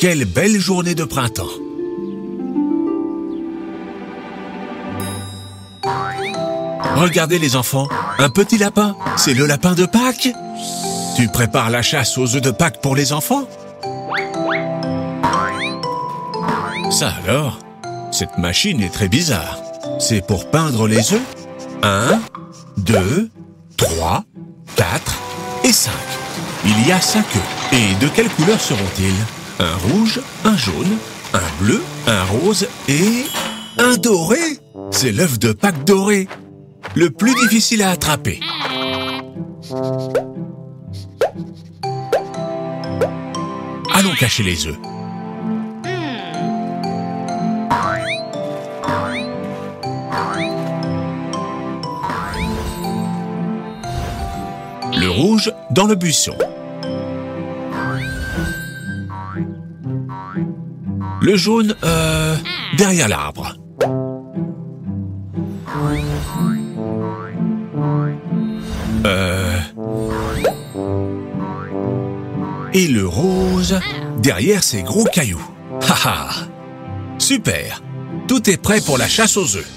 Quelle belle journée de printemps Regardez les enfants, un petit lapin, c'est le lapin de Pâques Tu prépares la chasse aux œufs de Pâques pour les enfants Ça alors Cette machine est très bizarre. C'est pour peindre les œufs 1, 2, 3, 4 et 5. Il y a 5 œufs. Et de quelle couleur seront-ils? Un rouge, un jaune, un bleu, un rose et... un doré C'est l'œuf de Pâques doré le plus difficile à attraper. Allons cacher les œufs. Le rouge dans le buisson. Le jaune, euh, derrière l'arbre. Euh... Et le rose derrière ces gros cailloux. Haha Super Tout est prêt pour la chasse aux œufs.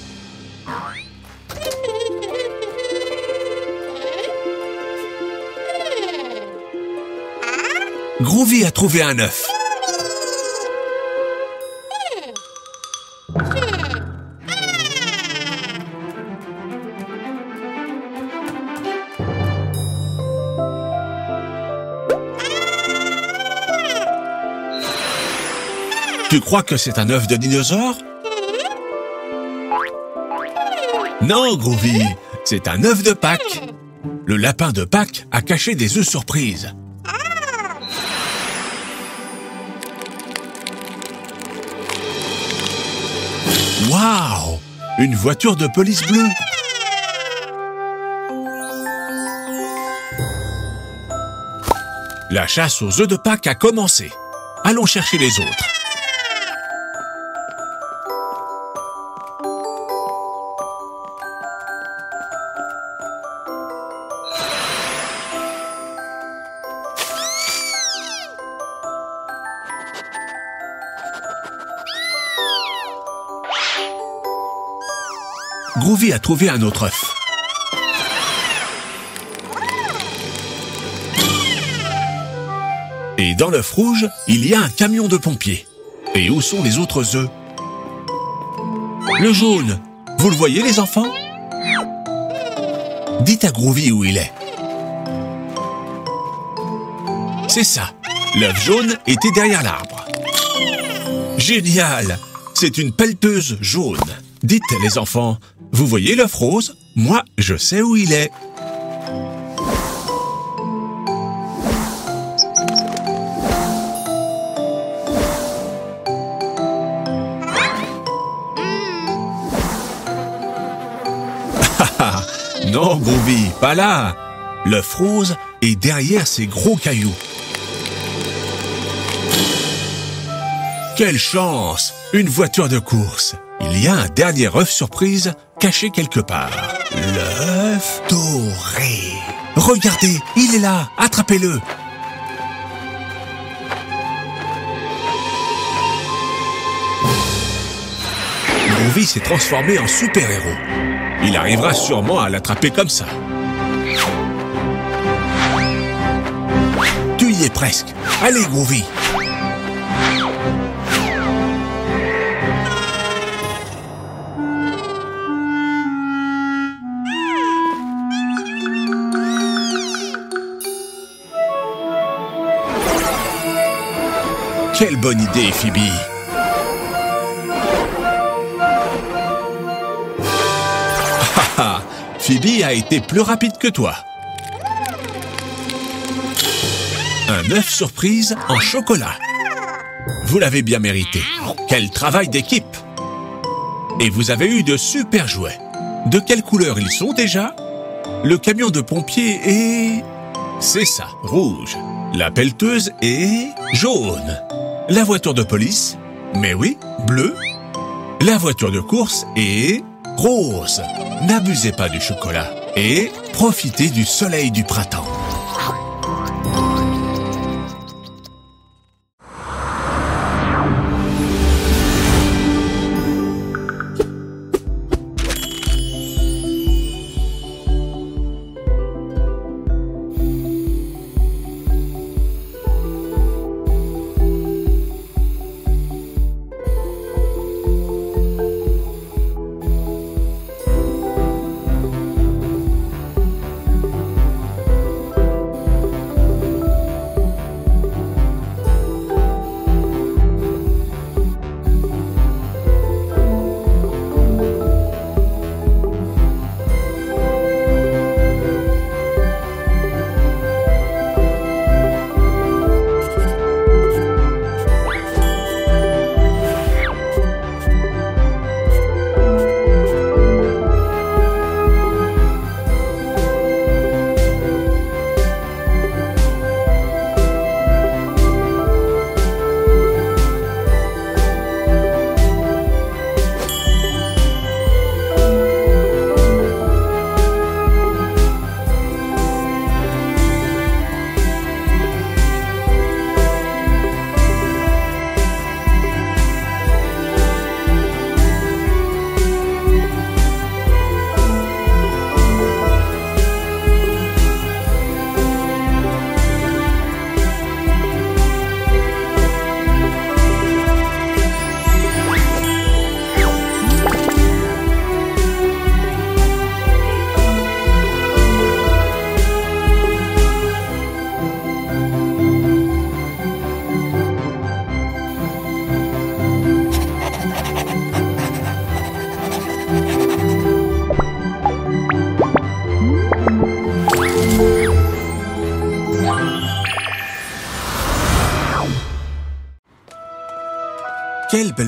Groovy a trouvé un œuf. Crois que c'est un œuf de dinosaure? Non, Groovy, c'est un œuf de Pâques. Le lapin de Pâques a caché des œufs surprises. Waouh Une voiture de police bleue La chasse aux œufs de Pâques a commencé. Allons chercher les autres. Groovy a trouvé un autre œuf. Et dans l'œuf rouge, il y a un camion de pompiers. Et où sont les autres œufs? Le jaune, vous le voyez les enfants? Dites à Groovy où il est. C'est ça, l'œuf jaune était derrière l'arbre. Génial C'est une pelleteuse jaune. Dites les enfants, vous voyez l'œuf rose? Moi, je sais où il est. non, Groovy, pas là. L'œuf rose est derrière ces gros cailloux. Quelle chance Une voiture de course il y a un dernier œuf surprise caché quelque part. L'œuf doré. Regardez, il est là. Attrapez-le. Groovy s'est transformé en super-héros. Il arrivera sûrement à l'attraper comme ça. Tu y es presque. Allez, Groovy. Quelle bonne idée, Phoebe Phoebe a été plus rapide que toi. Un œuf surprise en chocolat. Vous l'avez bien mérité. Quel travail d'équipe Et vous avez eu de super jouets. De quelle couleur ils sont déjà? Le camion de pompiers est... C'est ça, rouge. La pelleteuse est jaune. La voiture de police, mais oui, bleu. La voiture de course est rose. N'abusez pas du chocolat et profitez du soleil du printemps.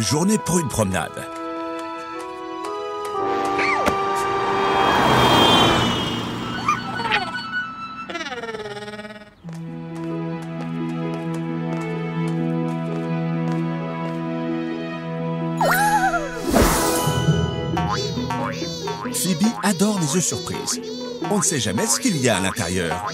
Journée pour une promenade Phoebe adore les œufs surprises. On ne sait jamais ce qu'il y a à l'intérieur.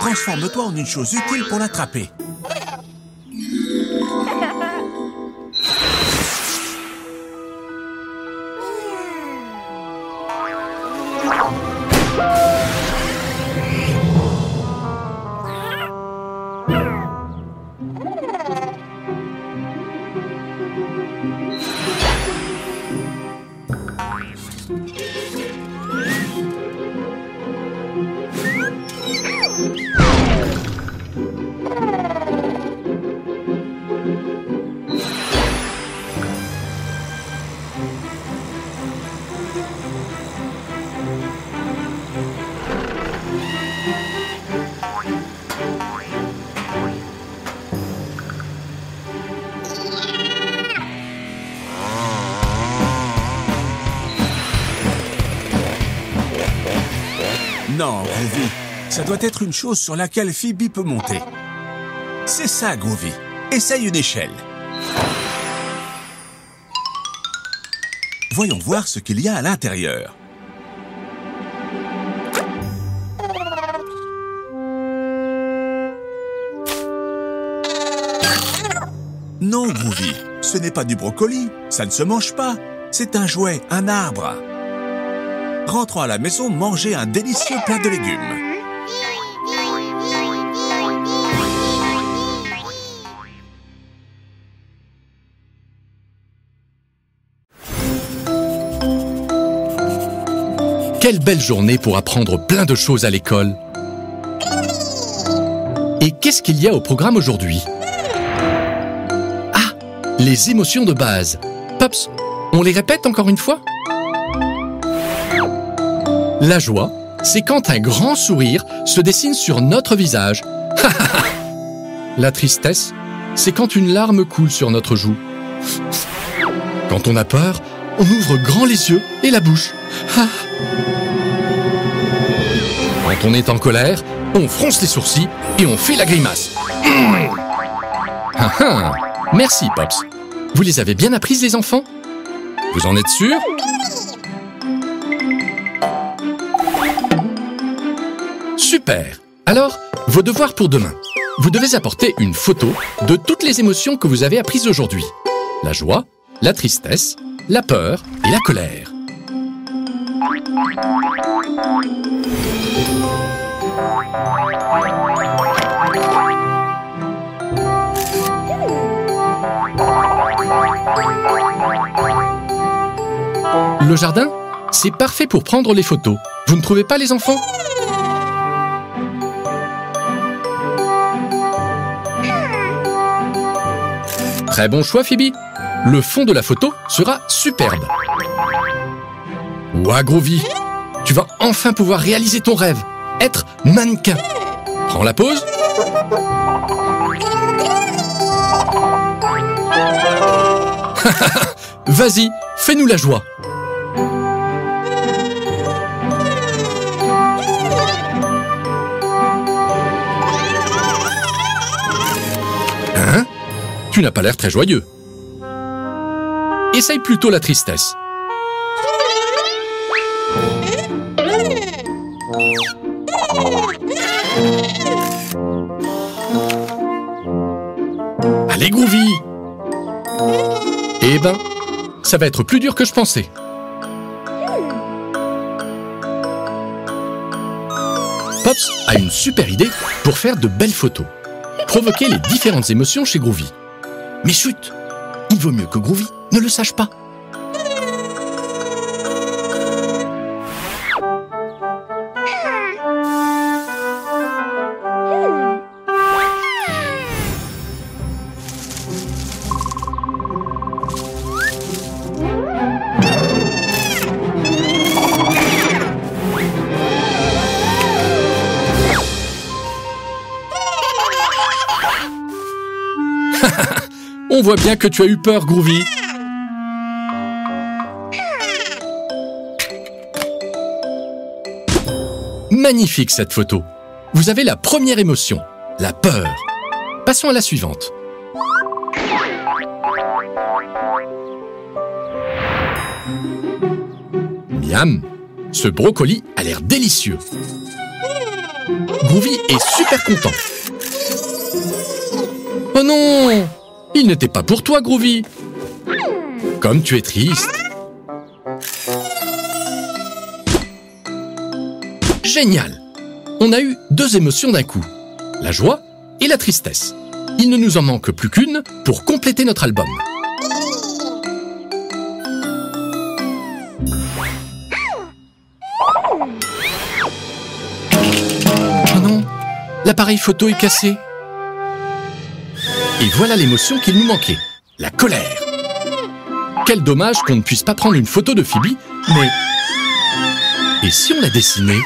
Transforme-toi en une chose utile pour l'attraper. Non, Groovy, ça doit être une chose sur laquelle Phoebe peut monter. C'est ça, Groovy. Essaye une échelle. Voyons voir ce qu'il y a à l'intérieur. Non, Groovy, ce n'est pas du brocoli, ça ne se mange pas. C'est un jouet, un arbre. Rentrons à la maison manger un délicieux plat de légumes. Quelle belle journée pour apprendre plein de choses à l'école. Et qu'est-ce qu'il y a au programme aujourd'hui? Ah, les émotions de base. Pops, on les répète encore une fois? La joie, c'est quand un grand sourire se dessine sur notre visage. La tristesse, c'est quand une larme coule sur notre joue. Quand on a peur, on ouvre grand les yeux et la bouche. Quand on est en colère, on fronce les sourcils et on fait la grimace. Merci, Pops. Vous les avez bien apprises, les enfants? Vous en êtes sûrs? Super Alors, vos devoirs pour demain. Vous devez apporter une photo de toutes les émotions que vous avez apprises aujourd'hui. La joie, la tristesse, la peur et la colère. Le jardin, c'est parfait pour prendre les photos. Vous ne trouvez pas les enfants? Très bon choix, Phoebe. Le fond de la photo sera superbe. Ouah, tu vas enfin pouvoir réaliser ton rêve, être mannequin. Prends la pause. Vas-y, fais-nous la joie. Tu n'as pas l'air très joyeux. Essaye plutôt la tristesse. Allez, Groovy Eh ben, ça va être plus dur que je pensais. Pops a une super idée pour faire de belles photos. Provoquer les différentes émotions chez Groovy. Mais chut Il vaut mieux que Groovy ne le sache pas. Voit bien que tu as eu peur, Groovy. Magnifique cette photo. Vous avez la première émotion, la peur. Passons à la suivante. Miam, ce brocoli a l'air délicieux. Groovy est super content. Oh non Il n'était pas pour toi, Groovy Comme tu es triste. Génial On a eu deux émotions d'un coup. La joie et la tristesse. Il ne nous en manque plus qu'une pour compléter notre album. Oh non L'appareil photo est cassé. Et voilà l'émotion qu'il nous manquait, la colère. Quel dommage qu'on ne puisse pas prendre une photo de Phoebe, mais... Et si on la dessinait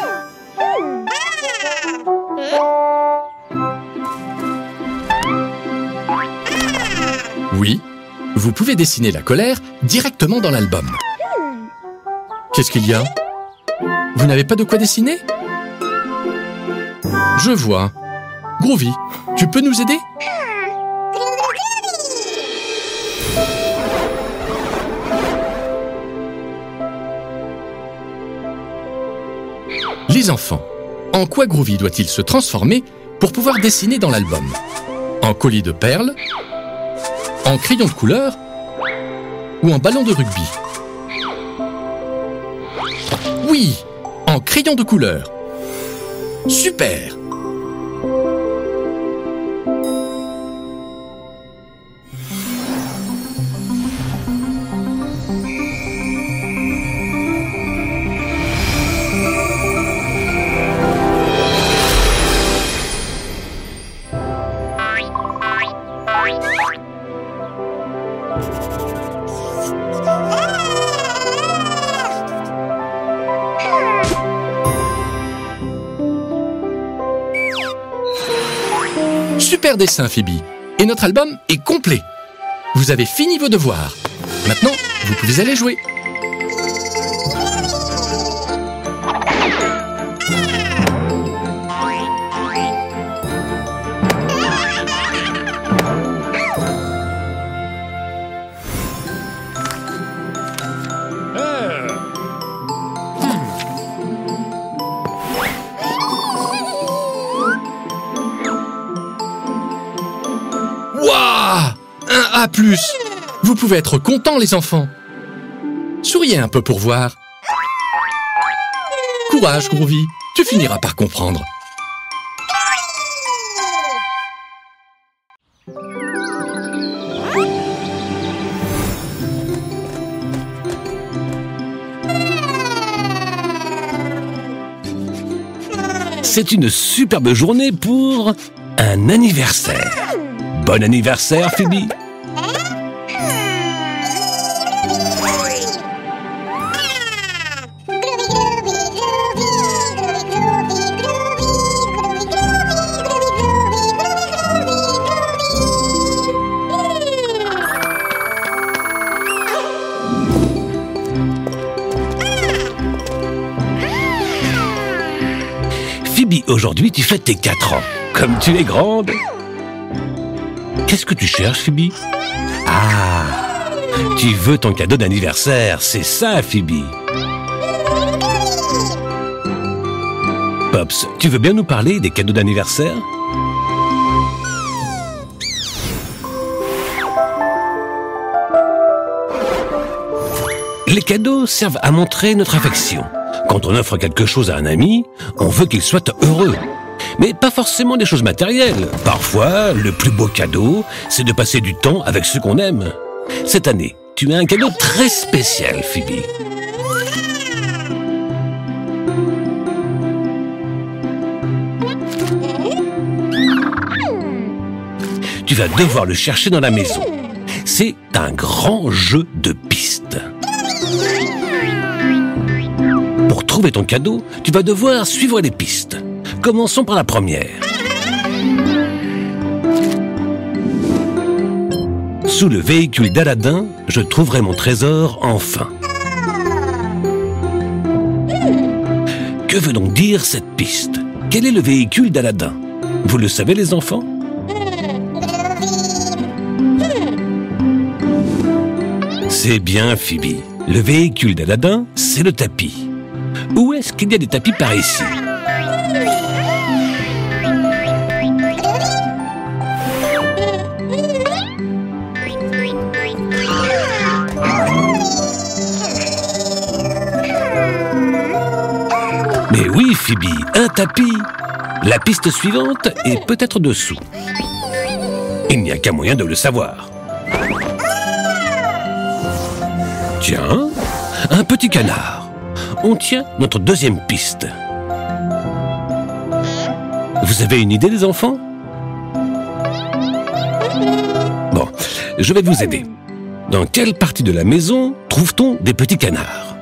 Oui, vous pouvez dessiner la colère directement dans l'album. Qu'est-ce qu'il y a? Vous n'avez pas de quoi dessiner? Je vois. Groovy, tu peux nous aider? En quoi Groovy doit-il se transformer pour pouvoir dessiner dans l'album? En collier de perles? En crayon de couleur? Ou en ballon de rugby? Oui En crayon de couleur. Super Et notre album est complet. Vous avez fini vos devoirs. Maintenant, vous pouvez aller jouer. Vous pouvez être contents, les enfants. Souriez un peu pour voir. Courage, Groovy. Tu finiras par comprendre. C'est une superbe journée pour un anniversaire. Bon anniversaire, Phoebe. Aujourd'hui tu fêtes tes 4 ans. Comme tu es grande. Qu'est-ce que tu cherches, Phoebe? Ah Tu veux ton cadeau d'anniversaire, c'est ça, Phoebe Pops, tu veux bien nous parler des cadeaux d'anniversaire? Les cadeaux servent à montrer notre affection. Quand on offre quelque chose à un ami, on veut qu'il soit heureux. Mais pas forcément des choses matérielles. Parfois, le plus beau cadeau, c'est de passer du temps avec ceux qu'on aime. Cette année, tu as un cadeau très spécial, Phoebe. Tu vas devoir le chercher dans la maison. C'est un grand jeu de trouver ton cadeau, tu vas devoir suivre les pistes. Commençons par la première. Sous le véhicule d'Aladin, je trouverai mon trésor enfin. Que veut donc dire cette piste? Quel est le véhicule d'Aladin? Vous le savez les enfants? C'est bien Phoebe. Le véhicule d'Aladin, c'est le tapis. Où est-ce qu'il y a des tapis par ici Mais oui, Phoebe, un tapis. La piste suivante est peut-être dessous. Il n'y a qu'un moyen de le savoir. Tiens, un petit canard. On tient notre deuxième piste. Vous avez une idée, les enfants? Bon, je vais vous aider. Dans quelle partie de la maison trouve-t-on des petits canards?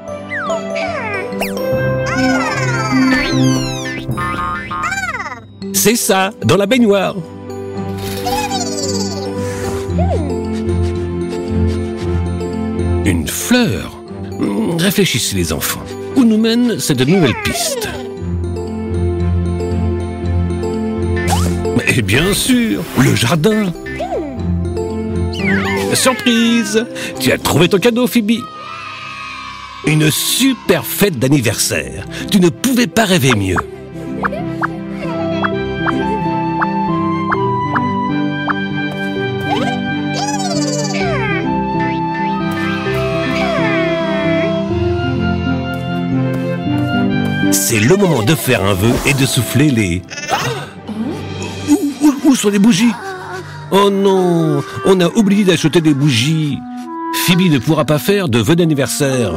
C'est ça, dans la baignoire. Une fleur Réfléchissez les enfants. Où nous mène cette nouvelle piste Mais bien sûr, le jardin. Surprise Tu as trouvé ton cadeau, Phoebe Une super fête d'anniversaire. Tu ne pouvais pas rêver mieux. C'est le moment de faire un vœu et de souffler les... Où, où- sont les bougies Oh non, on a oublié d'acheter des bougies. Phoebe ne pourra pas faire de vœu d'anniversaire.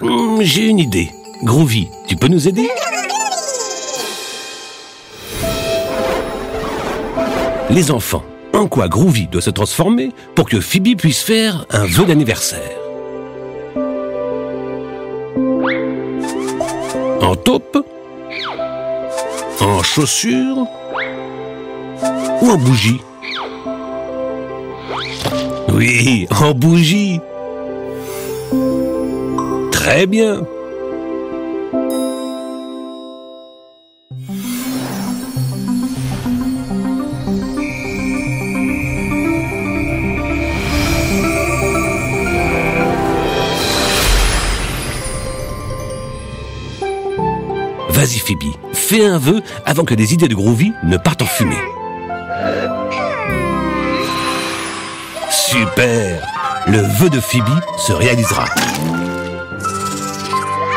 Hmm, J'ai une idée. Groovy, tu peux nous aider Les enfants, en quoi Groovy doit se transformer pour que Phoebe puisse faire un vœu d'anniversaire En chaussure Ou en bougie Oui, en bougie Très bien Vas-y Phoebe, fais un vœu avant que les idées de Groovy ne partent en fumée. Super Le vœu de Phoebe se réalisera.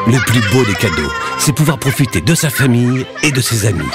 Le plus beau des cadeaux, c'est pouvoir profiter de sa famille et de ses amis.